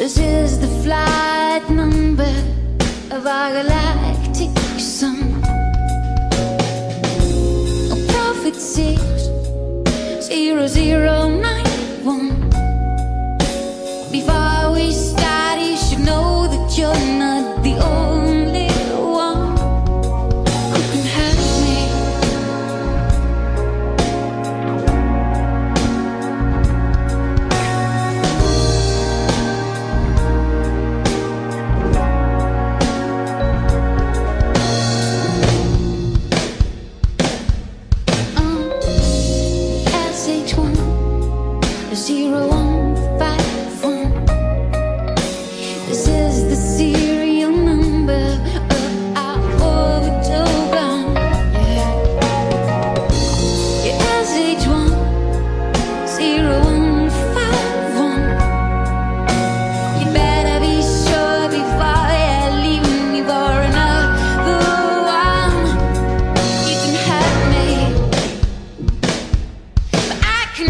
This is the flight number of our galactic sun. Zero one five one. This is the serial number of our gun. Yeah, yeah, SH1 zero one five one. You better be sure before you leave me for another one. You can hurt me. But I can